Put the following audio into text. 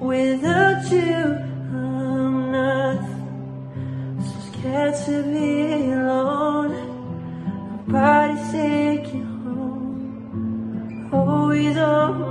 Without you, I'm nothing. So scared to be alone. My body's taking home. Always on.